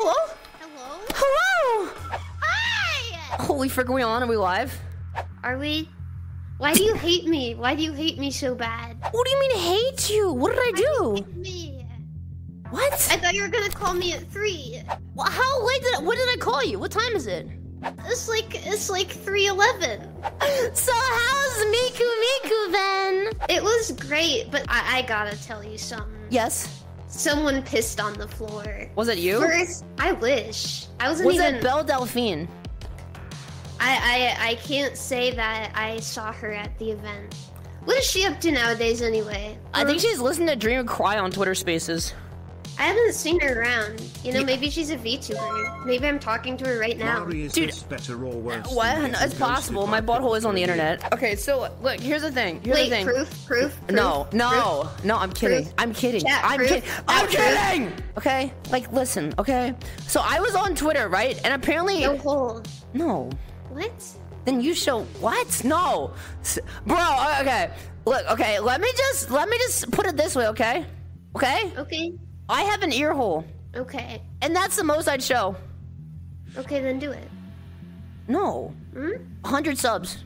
Hello? Hello? Hello! Hi! Holy frick, are we on? Are we live? Are we? Why do you hate me? Why do you hate me so bad? What do you mean hate you? What did I do? Hate me. What? I thought you were gonna call me at three. Well, how late did I, what did I call you? What time is it? It's like it's like three eleven. So how's Miku Miku then? It was great, but I, I gotta tell you something. Yes. Someone pissed on the floor. Was it you? First, I wish I wasn't Was even. it Belle Delphine? I, I I can't say that I saw her at the event. What is she up to nowadays, anyway? I think she's listening to Dream Cry on Twitter Spaces. I haven't seen her around. You know, maybe she's a VTuber. Maybe I'm talking to her right now. Mari, is Dude, this better or worse What? No, it's possible. My by butthole is on the internet. Okay, so look, here's the thing. Here's Wait, the thing. proof, proof, proof. No, no, no, I'm kidding. Proof. I'm kidding. Chat, I'm proof. kidding. I'm kidding. Okay? Like, listen, okay? So I was on Twitter, right? And apparently. No hole. No. What? Then you show. What? No. S- Bro, okay. Look, okay, let me just. Let me just put it this way, okay? Okay? Okay. I have an ear hole. Okay. And that's the most I'd show. Okay, then do it. No. Hmm? 100 subs.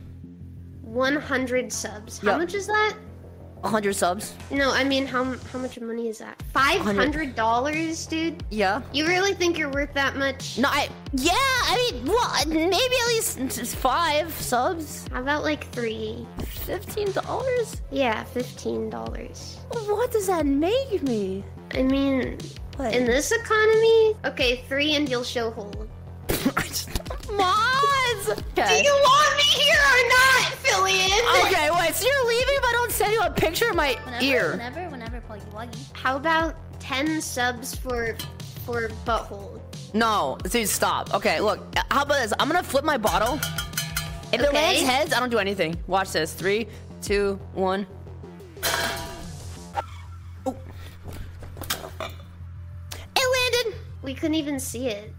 100 subs. How Yeah. much is that? 100 subs. No, I mean, how how much money is that? $500, dude? Yeah. You really think you're worth that much? No, I. Yeah, I mean, well, maybe at least five subs. How about like three? $15? Yeah, $15. What does that make me? I mean, What? in this economy? Okay, three and you'll show hold. Mods! Do you want me here or not, Filian? Okay, wait, so you're leaving if I don't send you a picture of my Whenever, ear? whenever, whever, Puggy Wuggy. How about 10 subs for for butthole? No, dude, stop. Okay, look, how about this? I'm gonna flip my bottle. If it Okay. lands heads, I don't do anything. Watch this. Three, two, one. We couldn't even see it.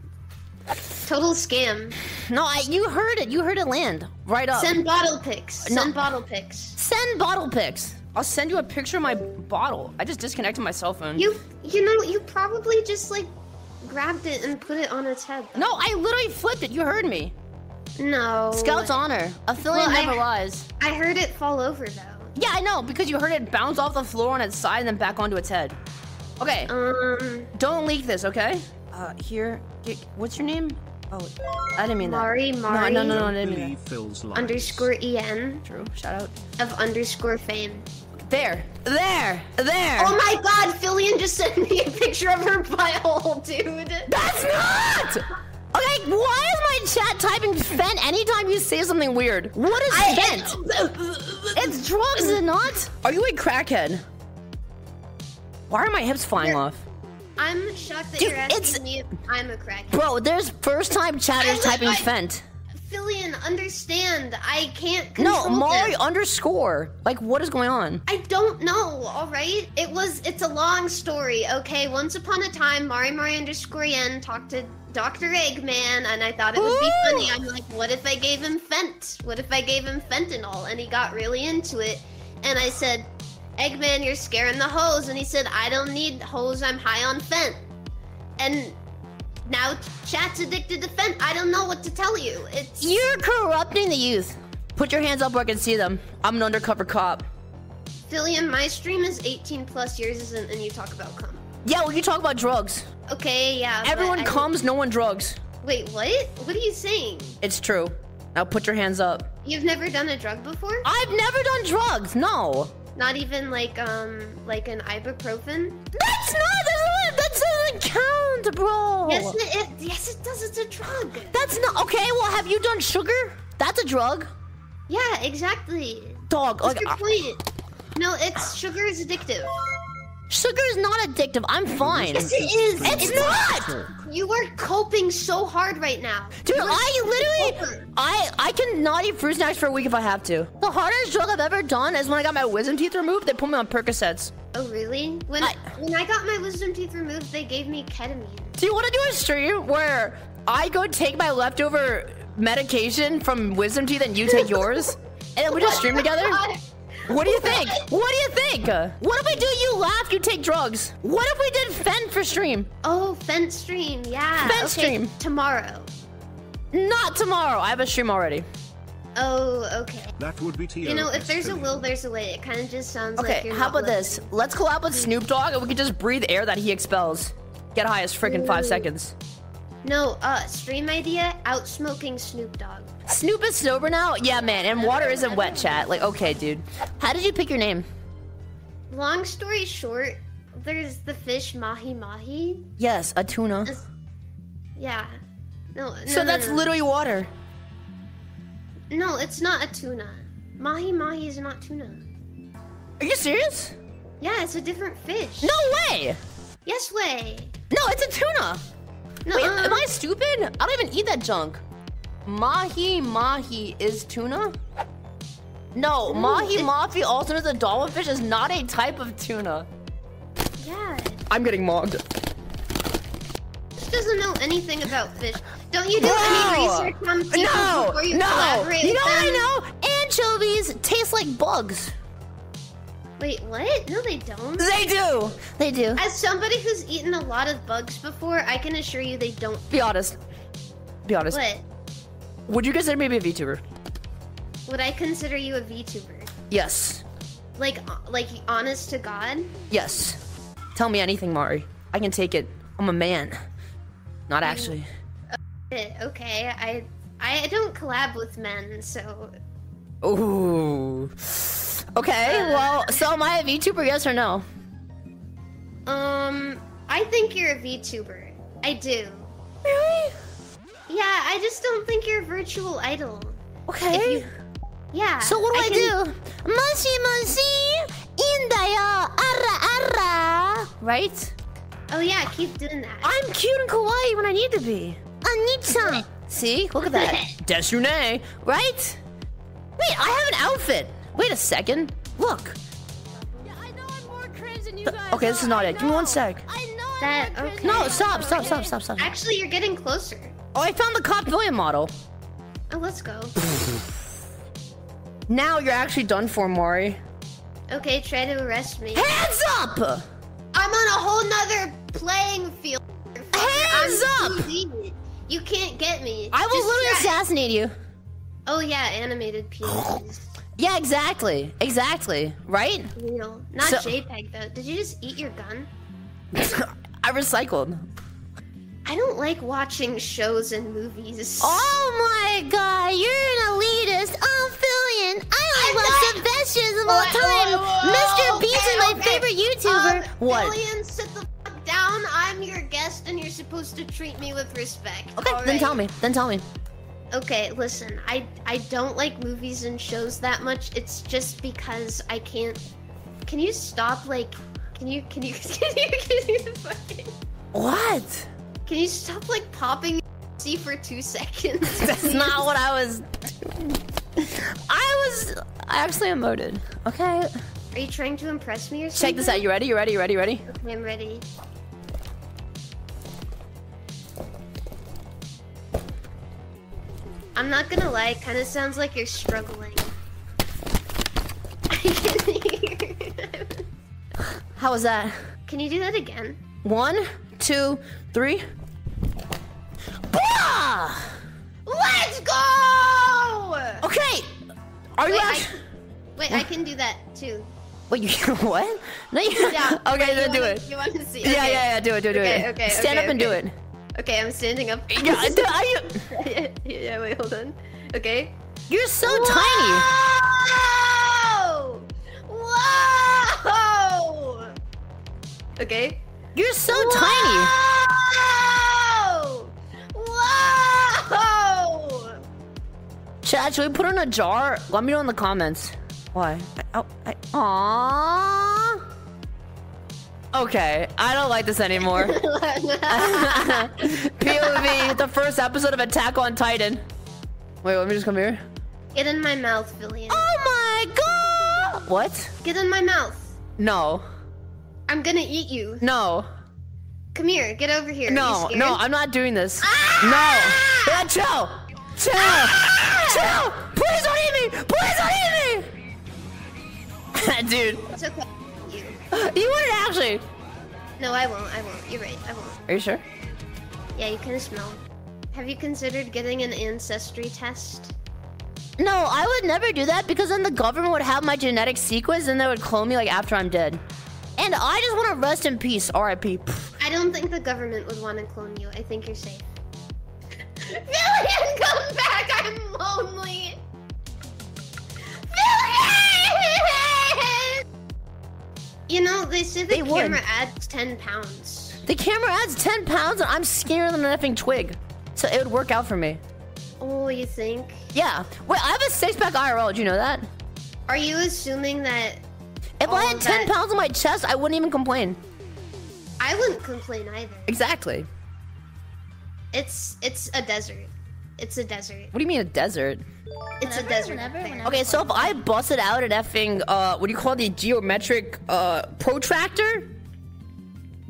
Total scam. No, I, you heard it. You heard it land right up. Send bottle pics. No. Send bottle pics. Send bottle pics. I'll send you a picture of my bottle. I just disconnected my cell phone. You you know you probably just like grabbed it and put it on its head. No, I literally flipped it. You heard me. No. Scout's honor. Affiliate Well, I- never lies. I heard it fall over though. Yeah, I know because you heard it bounce off the floor on its side and then back onto its head. Okay, Um, don't leak this, okay? Uh, here. Get, what's your name? Oh, I didn't mean that. Mari Mari No, no, no, no, I Don't didn't mean believe Phil's lies. underscore en True. Shout out. of underscore fame. There, there, there. Oh my god, Filian just sent me a picture of her butthole, dude. That's not. Okay, why is my chat typing Fent anytime you say something weird? What is Fent? It's drugs, is it not? Are you a crackhead? Why are my hips flying You're- off? I'm shocked that Dude, you're asking it's- me if I'm a crackhead. Bro, there's first time chatters typing I- Fent. Filian, understand. I can't No, Mari this. underscore. Like, what is going on? I don't know, alright? It was, it's a long story, okay? Once upon a time, Mari Mari underscore Yen talked to Dr. Eggman, and I thought it would be Ooh. funny. I'm like, what if I gave him Fent? What if I gave him fentanyl? And he got really into it. And I said, Eggman, you're scaring the hoes. And he said, I don't need hoes, I'm high on Fent. And now chat's addicted to Fent. I don't know what to tell you. It's. You're corrupting the youth. Put your hands up where I can see them. I'm an undercover cop. Filian, my stream is 18 plus years, and, and you talk about cum. Yeah, well, you talk about drugs. Okay, yeah. Everyone comes, no one drugs. Wait, what? What are you saying? It's true. Now put your hands up. You've never done a drug before? I've never done drugs. No. Not even like um like an ibuprofen? That's not. That doesn't count, bro. Yes, it, it yes it does. It's a drug. That's not okay. Well, have you done sugar? That's a drug. Yeah, exactly. Dog. What's Like, your point? No, it's sugar is addictive. Sugar is not addictive. I'm fine. Yes, it is. It's not. You are coping so hard right now. Dude, I literally, I I can not eat fruit snacks for a week if I have to. The hardest drug I've ever done is when I got my wisdom teeth removed. They put me on Percocets. Oh really? When I- when I got my wisdom teeth removed, they gave me ketamine. Do you want to do a stream where I go take my leftover medication from wisdom teeth and you take yours, and then we just stream together? God. What do you think? What do you think? What if we do you laugh, you take drugs? What if we did Fent for stream? Oh, Fent stream, yeah. Fent okay, stream. Tomorrow. Not tomorrow. I have a stream already. Oh, okay. That would be Tio. You know, if there's a will, there's a way. It kind of just sounds like Okay, how not about this? Let's collab with Snoop Dogg and we can just breathe air that he expels. Get high as freaking five Ooh. seconds. No, uh, stream idea: out smoking Snoop Dogg. Snoop is sober now? Yeah, man, and water isn't wet, chat. Like, okay, dude. How did you pick your name? Long story short, there's the fish mahi mahi. Yes, a tuna. Yeah. No. no So no, that's no. literally water. No, it's not a tuna. Mahi mahi is not tuna. Are you serious? Yeah, it's a different fish. No way! Yes way. No, it's a tuna. No. Wait, uh, am I stupid? I don't even eat that junk. Mahi mahi is tuna? No, mahi mahi, also known as a dolphin fish, is not a type of tuna. Yeah. I'm getting mobbed. This doesn't know anything about fish. Don't you do Bro! any research on people No, before you no. collaborate You know what? I know? Anchovies taste like bugs. Wait, what? No, they don't. They do. They do. As somebody who's eaten a lot of bugs before, I can assure you they don't. Be honest. Be honest. What? Would you consider me a VTuber? Would I consider you a VTuber? Yes. Like, uh, like honest to God? Yes. Tell me anything, Mari. I can take it. I'm a man. Not actually. Eh, Okay, I I don't collab with men, so Ooh. Okay, Uh. well, so am I a VTuber, yes or no? um, I think you're a VTuber. I do. Really? Yeah, I just don't think you're a virtual idol. Okay. You- Yeah. so what do I, can- do? Mushi mushi indayo ara ara. Right? Oh yeah, keep doing that. I'm cute and kawaii when I need to be. Anita. See? Look at that. Desune. Right? Wait, I have an outfit. Wait a second. Look. Yeah, I know I'm more cringe than you guys. okay, this is not I it. Give me one sec. I know I'm That- more okay. No, you stop, guys stop, are. stop, stop, stop. Actually, you're getting closer. Oh, I found the Cop William model. Oh, let's go. Now you're actually done for, Mari. Okay, try to arrest me. Hands up! I'm on a whole nother playing field. Hands I'm up! 2D. You can't get me. I will Just literally try. assassinate you. Oh yeah, animated PNGs. Yeah, exactly. Exactly. Right? Real. Not So- JPEG though. Did you just eat your gun? I recycled. I don't like watching shows and movies. Oh my god, you're an elitist. I'm Filian. I I'm like not- watch the best shows of all time. Mr. Beast is my favorite YouTuber. Um, what? Filian, sit the fuck down. I'm your guest, and you're supposed to treat me with respect. Okay, all then right? tell me. Then tell me. Okay, listen. I I don't like movies and shows that much. It's just because I can't. Can you stop? Like, can you can you can you can you fucking What? can you stop like popping see for two seconds? That's not what I was. I was I actually emoted. Okay. Are you trying to impress me or something? Check this out. You ready? You ready? You ready? You ready? Okay, I'm ready. I'm not gonna lie, it kind of sounds like you're struggling. I can hear. How was that? Can you do that again? One, two, three. Bah! Let's go! Okay. Are you Wait, I, actually? wait, I can do that too. Wait, you what? No, you. Yeah. okay, then you do it. You want to see? Yeah, yeah, yeah. Do it, do it, do Okay, it. okay, Stand okay, up and do it. Okay, I'm standing up. Yeah, are you? yeah, yeah, wait, hold on. Okay. You're so tiny. Whoa! Whoa! Okay. You're so tiny. Whoa! Whoa! Chad, should we put in a jar? Let me know in the comments. Why? I, oh, I, aww. Okay, I don't like this anymore. POV, the first episode of Attack on Titan. Wait, let me just come here. Get in my mouth, Filian. Oh my god! What? Get in my mouth. No. I'm gonna eat you. No. Come here. Get over here. No, no, I'm not doing this. Ah! No. Yeah, chill. Chill. Ah! Chill. Please don't eat me. Please don't eat me. Dude, It's okay. You. you wouldn't actually. No, I won't. I won't. You're right. I won't. Are you sure? Yeah, you can smell. Have you considered getting an ancestry test? No, I would never do that because then the government would have my genetic sequence and they would clone me like after I'm dead. And I just want to rest in peace, R.I.P. I don't think the government would want to clone you. I think you're safe. Filian, come back! I'm lonely! You know, they say the They would. camera adds 10 pounds. The camera adds 10 pounds and I'm skinnier than an effing twig. So it would work out for me. Oh, you think? Yeah. Wait, I have a six pack IRL. Did you know that? Are you assuming that If I had 10 that- pounds on my chest, I wouldn't even complain. I wouldn't complain either? Exactly. It's it's a desert. It's a desert. What do you mean a desert? It's a Whenever, desert. whenever, affair. whenever. Okay, so if I busted out an effing, uh, what do you call the geometric, uh, protractor?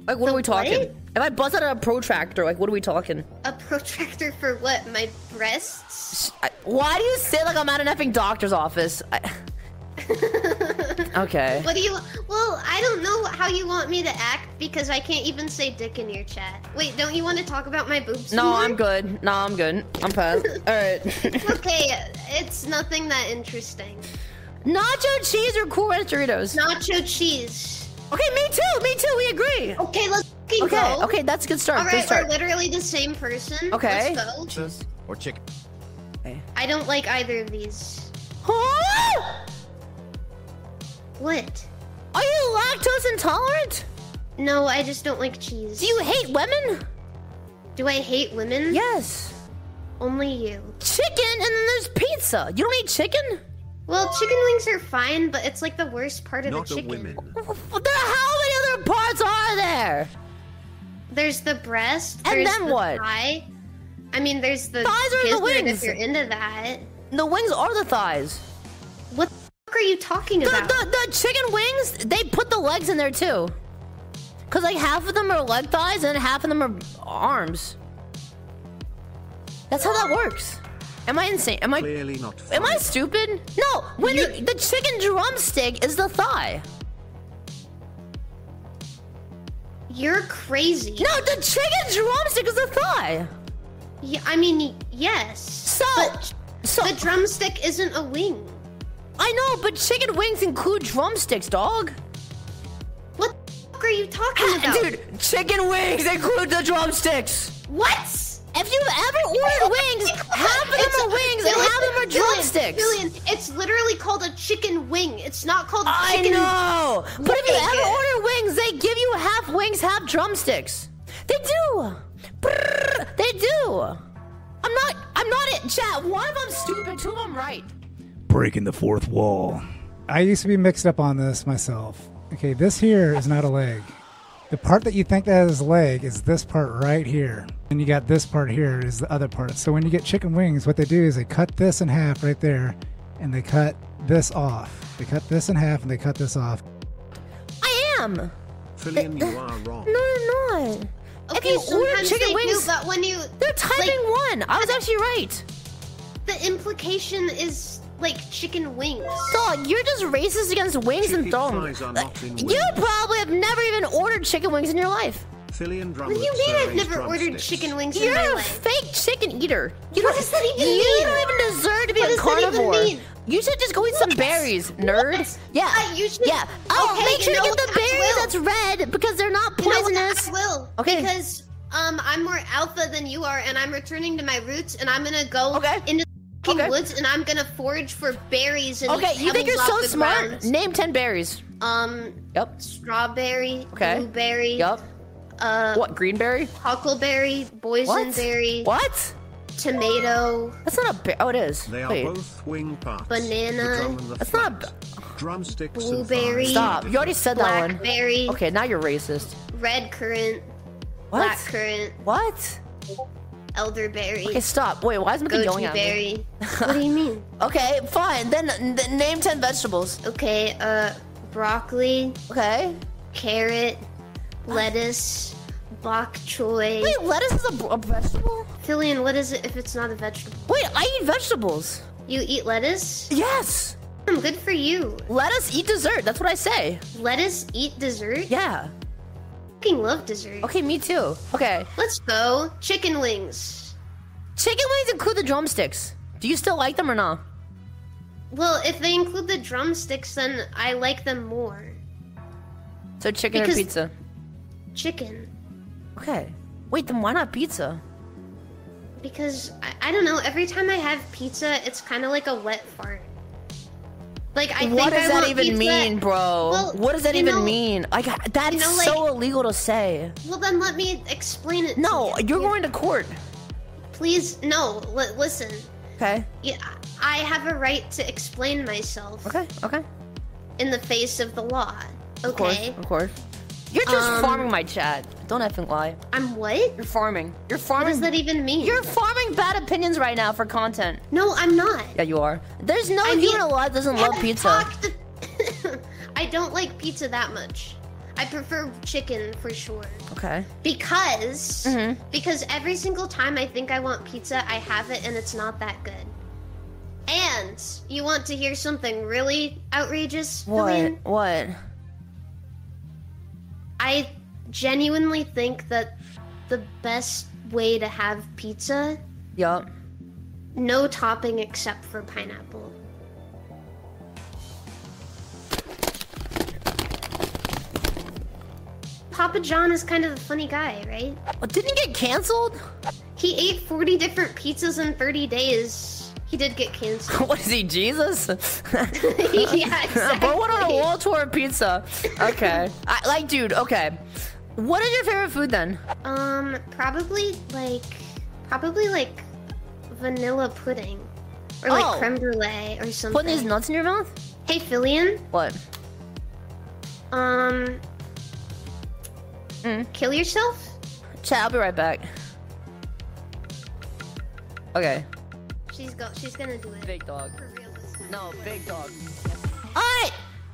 Like, what The are we talking? what? If I bust out a protractor, like, what are we talking? A protractor for what? My breasts? I, why do you say like I'm at an effing doctor's office? I, okay. What do you? Well, I don't know how you want me to act because I can't even say dick in your chat. Wait, don't you want to talk about my boobs? No, more? I'm good. No, I'm good. I'm past. All right. Okay, it's nothing that interesting. Nacho cheese or Cool Ranch Doritos? Nacho cheese. Okay, me too. Me too. We agree. Okay, let's Okay. go. Okay, that's a good start. All right, start. we're literally the same person. Okay. Let's go. or chicken. I don't like either of these. What? Are you lactose intolerant? No, I just don't like cheese. Do you hate women? Do I hate women? Yes. Only you. Chicken and then there's pizza. You don't eat chicken? Well, chicken wings are fine, but it's like the worst part of Not the a chicken. women. Well, There, how many other parts are there? There's the breast. And there's then the what? Thigh. I mean, there's the Thighs are the wings. if you're into that. The wings are the thighs. What the fuck are you talking The, about? the, the chicken wings, they put the legs in there too. Cause like half of them are leg thighs and half of them are arms. That's how that works. Am I insane? Am I Clearly not. am I stupid? No, when You- the, the chicken drumstick is the thigh. You're crazy. No, the chicken drumstick is the thigh. Yeah, I mean, yes. So, But so the drumstick isn't a wing. I know, but chicken wings include drumsticks, dog. What the fuck are you talking ah, about? Dude, chicken wings include the drumsticks. What? If you've ever ordered wings, half of them It's- are wings and half of them are drumsticks. Filian, it's literally called a chicken wing. It's not called I chicken. I know. But if you ever order wings, they give you half wings, half drumsticks. They do. Brrr, they do. I'm not. I'm not it. Chat. One of them stupid. Two of them right. Breaking the fourth wall. I used to be mixed up on this myself. Okay, this here is not a leg. The part that you think that is a leg is this part right here. And you got this part here is the other part. So when you get chicken wings, what they do is they cut this in half right there and they cut this off. They cut this in half and they cut this off. I am. Filian, you are wrong. No, you're not. Okay, if you order chicken they wings, do, but when you they're typing like, one. I was actually right. the implication is like chicken wings. Dog, you're just racist against wings and Chicken thumbs. fries are not in You probably have never even ordered chicken wings in your life. Filian What do you mean I've raised never ordered chicken wings in You're a life? fake chicken eater. You What don't, does that even you mean? don't even deserve to be What a does that even carnivore. mean? You should just go eat some berries, nerd. What? Yeah. I- you should- Yeah. Oh, Okay, make sure you to get the what? I berries that's red because they're not You know what? poisonous. I will. Okay. Because um, I'm more alpha than you are, and I'm returning to my roots, and I'm gonna go Okay. into the Okay. woods, and I'm gonna forge for berries and Okay, you think you're so smart? ground. Name 10 berries. Um, Yep. strawberry, Okay. blueberry, Yup. uh, What? Greenberry? huckleberry, boysenberry, What? tomato, That's not a berry. Oh, it is. They are both wing parts. Banana. The drum That's not a. Drumsticks Blueberry. Stop. You already said that one. blackberry, Okay, now you're racist. red currant, What? black currant, What? Elderberry, Okay, stop. Wait, why is goji yelling at me? what do you mean? Okay, fine. Then name 10 vegetables. Okay, uh, broccoli, Okay. carrot, lettuce, bok choy. Wait, lettuce is a vegetable? Filian, what is it if it's not a vegetable? Wait, I eat vegetables. You eat lettuce? Yes. Damn, good for you. Let us eat dessert. That's what I say. Let us eat dessert. Yeah. Fucking love dessert. Okay, me too. Okay. Let's go. Chicken wings. Chicken wings include the drumsticks. Do you still like them or not? Well, if they include the drumsticks, then I like them more. So chicken Because- or pizza? Chicken. Okay. Wait, then why not pizza? Because I, I don't know. Every time I have pizza, it's kind of like a wet fart. Like I what think does I that even pizza- mean, bro? Well, what does that even know- mean? Like that's you know, so like- illegal to say. Well, then let me explain it. to No, you. you're going to court. Please, no. Li- listen. Okay. Yeah, I have a right to explain myself Okay. Okay. in the face of the law. Okay. Of course. Okay. Of course. You're just Um, farming my chat. Don't effing lie. I'm what? You're farming. You're What farming. does that even mean? You're farming bad opinions right now for content. No, I'm not. Yeah, you are. There's no I human mean, alive that doesn't love pizza. I don't like pizza that much. I prefer chicken for sure. Okay. Because Mhm. because every single time I think I want pizza, I have it and it's not that good. And you want to hear something really outrageous, What? Julian? What? I genuinely think that the best way to have pizza, Yup. no topping except for pineapple. Papa John is kind of a funny guy, right? Oh, didn't he get canceled? He ate 40 different pizzas in 30 days. He did get canceled. what is he, Jesus? yeah, exactly. Bro went on a wall tour of pizza. Okay. I, like, dude, okay. What is your favorite food then? Um, probably like, probably like vanilla pudding. Or like Oh. creme brulee or something. Putting these nuts in your mouth? Hey, Filian. What? Um, Mm. kill yourself? Chat, I'll be right back. Okay. She's go. She's gonna do it. Big dog. For real this time. No, big dog. Alright!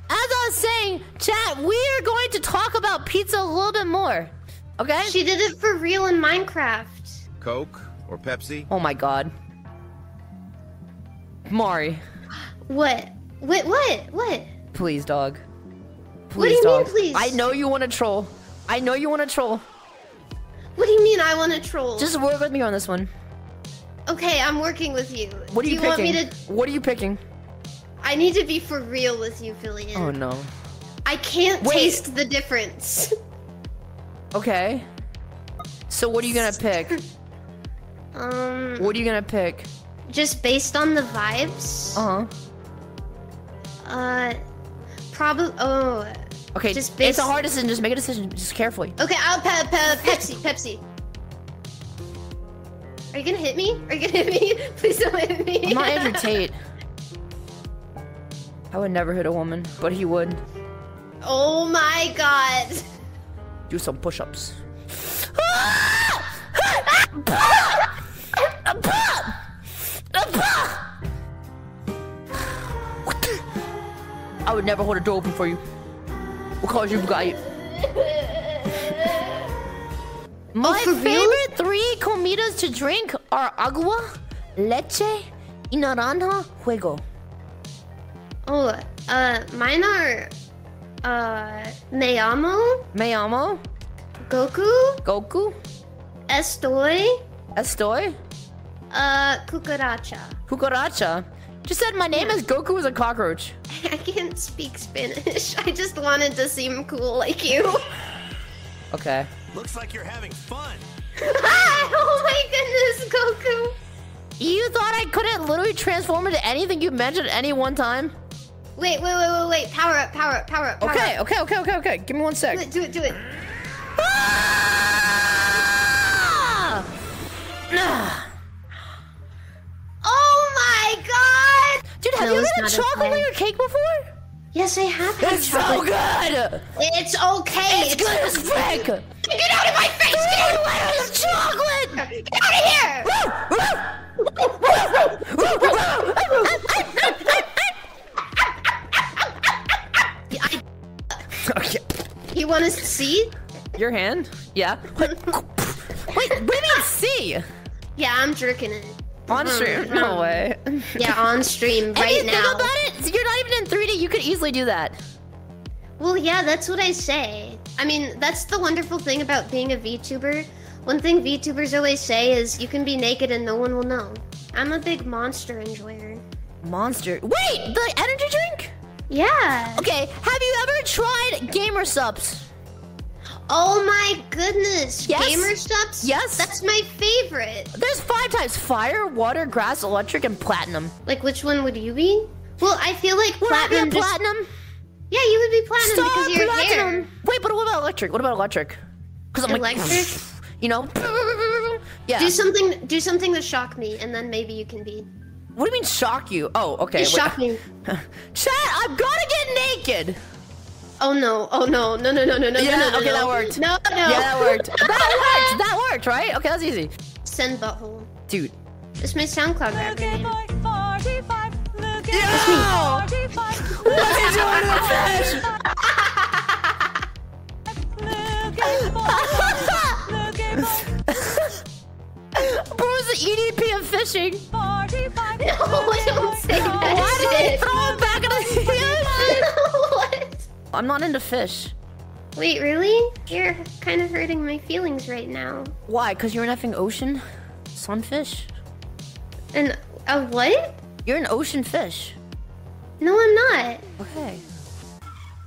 As I was saying, chat, we are going to talk about pizza a little bit more. Okay? She did it for real in Minecraft. Coke or Pepsi? oh my god. Mari, What? What? What? What? please, dog. Please, What do you mean, please? I know you want to troll. I know you want to troll. What do you mean I want to troll? Just work with me on this one. Okay. I'm working with you. What are do you, you want picking? me to? What are you picking? I need to be for real with you, Filian. Oh no. I can't Wait. taste the difference. Okay. So what are you gonna pick? um, What are you gonna pick? just based on the vibes. Uh huh. Uh, probably. Oh. Okay. Just it's based- a hard decision. Just make a decision. Just carefully. Okay, I'll pe- pe- Pepsi, Pepsi. Are you gonna hit me? Are you gonna hit me? Please don't hit me. I'm not Andrew Tate. I would never hit a woman, but he would. Oh my god. Do some push-ups. I would never hold a door open for you. Because you've got it. My real? favorite three comidas to drink are agua, leche, y naranja juego. Oh, uh, mine are, uh, me amo, Me amo, Goku, Goku, estoy, estoy, uh, cucaracha. cucaracha. Just said my name is Goku is a cockroach. I can't speak Spanish. I just wanted to seem cool like you. Okay. Looks like you're having fun. oh my goodness, Goku. You thought I couldn't literally transform into anything you mentioned at any one time? Wait, wait, wait, wait, wait. Power up, power up, power up. Power Okay, Up. okay, okay, okay, okay. Give me one sec. Do it, do it, do it. Ah! Oh my god! Dude, have No, you it's had a chocolate okay. layer cake before? Yes, I have had It's so good! It's okay. It's good as frick! Get out of my face! Get out of my It's chocolate! Get out of here! I, Okay. you want to see? Your hand? Yeah. Wait, what do you mean see? Yeah, I'm jerking it. On mm-hmm. stream? No mm-hmm. way. Yeah, on stream And you right think now. about it, you're not even in 3D. You could easily do that. Well, yeah, that's what I say. I mean, that's the wonderful thing about being a VTuber. One thing VTubers always say is you can be naked and no one will know. I'm a big monster enjoyer. Monster. Wait, the energy drink? Yeah. Okay, have you ever tried Gamer Supps? Oh my goodness. Yes. Gamer Supps? Yes. That's my favorite. There's five types: fire, water, grass, electric, and platinum. Like, which one would you be? Well, I feel like Would I be a platinum. just- platinum? Yeah, you would be platinum Stop because you're platinum. here. Wait, but what about electric? What about electric? Because I'm electric? like, you know. Yeah. Do something. Do something to shock me, and then maybe you can be. What do you mean shock you? Oh, okay. You shock me. Chat, I'm gonna get naked. Oh no! Oh no! No! No! No! No! No! Yeah. No, no, okay, no. that worked. No! No! Yeah, that worked. that worked. That worked. Right? Okay, that's easy. Send butthole. Dude. It's my SoundCloud record. Look at boy, 45. Look at yeah! 45. EDP of fishing. No, I don't say that Why did shit. he throw him back into the ocean? what? I'm not into fish. Wait, really? You're kind of hurting my feelings right now. Why? Because you're an effing ocean sunfish? And a what? You're an ocean fish. No, I'm not. Okay.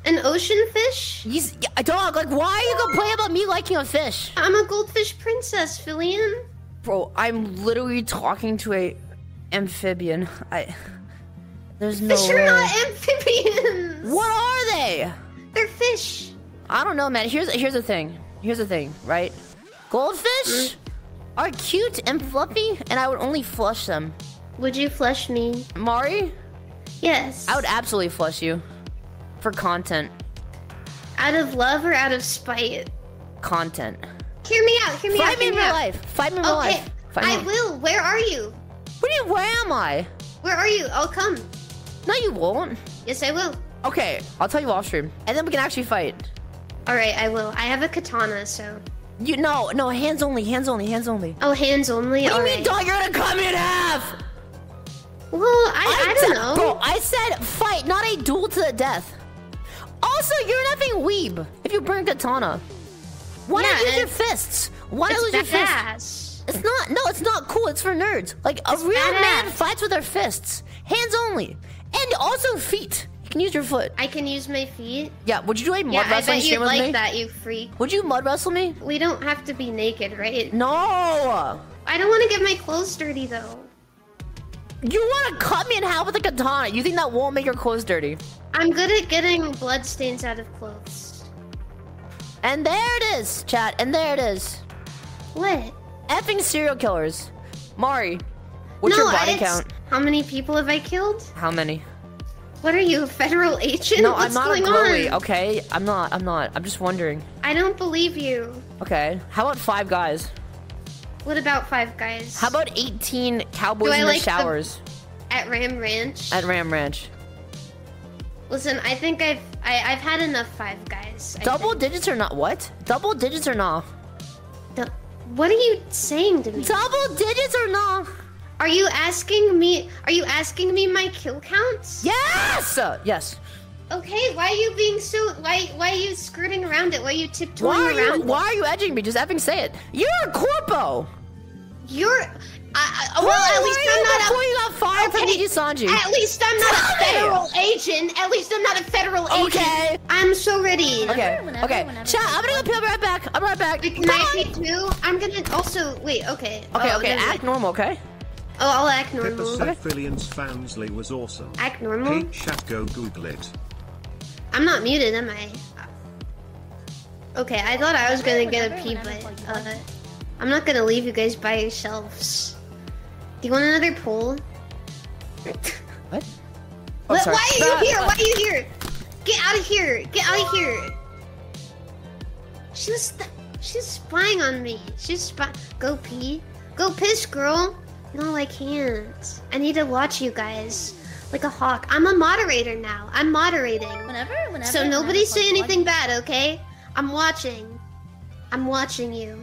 An ocean fish? He's a dog. Like, why are you complaining about me liking a fish? I'm a goldfish princess, Filian. Bro, I'm literally talking to a amphibian. I. There's no Fish are way. not amphibians. What are they? They're fish. I don't know, man. Here's here's the thing. Here's the thing, right? Goldfish hmm? are cute and fluffy, and I would only flush them. Would you flush me? Mari, Yes. I would absolutely flush you for content. Out of love or out of spite? Content. Hear me out. Hear me out. Fight me in real life. Fight me in real Okay, life. Fight I me. will. Where are you? What do you? Where am I? Where are you? I'll come. No, you won't. Yes, I will. Okay, I'll tell you off stream, and then we can actually fight. All right, I will. I have a katana, so. You no, no, hands only, hands only, hands only. Oh, hands only. What do you mean, right. dog? You're gonna cut me in half. Well, I, I, don't said- know. Bro, I said fight, not a duel to the death. Also, you're an effing weeb if you bring katana. Why Yeah, not you use your fists? Why not it's use your fists? It's not. No, it's not cool. It's for nerds. Like a It's real man fights with their fists, hands only, and also feet. You can use your foot. I can use my feet. Yeah. Would you do a mud Yeah, I wrestling bet stream you'd with like me? that, you freak. Would you mud wrestle me? We don't have to be naked, right? No. I don't want to get my clothes dirty though. You want to cut me in half with a katana? You think that won't make your clothes dirty? I'm good at getting blood stains out of clothes. And there it is, chat. And there it is. What? Effing serial killers. Mari, what's no, your body count? How many people have I killed? How many? What are you, a federal agent? No, What's I'm not a going glowy, on? okay? I'm not, I'm not. I'm just wondering. I don't believe you. Okay, how about five guys? What about five guys? How about 18 cowboys in the like the- showers at Ram Ranch? at Ram Ranch? Listen, I think I've I, I've had enough five guys. I Double think. digits or not? What? Double digits or not? Du- what are you saying to me? Double digits or not? Are you asking me? Are you asking me my kill counts? Yes! Yes. Okay, why are you being so? Why why are you skirting around it? Why are you tiptoeing Why are you, around? why are you edging me? Just effing say it. You're a corpo! You're. I, I, Who well, at least I'm not before a. you got fired from Okay, Niji Sanji? At least I'm not a federal agent. At least I'm not a federal agent. Okay. agent. I'm so ready. Okay, Whenever, okay. whenever, Chat, I'm gonna go peel right back. I'm right back. Wait, Can I take two? I'm gonna also wait. Okay. Okay, oh, okay, never act mind. normal, okay? Oh, I'll act Pippa normal. said Filian's Fansly was awesome. Act normal. Hate chat go google it. I'm not muted, am I? Okay, I thought I was gonna get a Whenever, pee, but uh, I'm not gonna leave you guys by yourselves. Do you want another poll? What? Oh, What, why are you ah, here? Ah. Why are you here? Get out of here! Get out of here! She was she's spying on me. She's spy. Go pee. Go piss, girl. No, I can't. I need to watch you guys like a hawk. I'm a moderator now. I'm moderating. Whenever, whenever. So nobody whenever, say anything bad, okay? I'm watching. I'm watching you.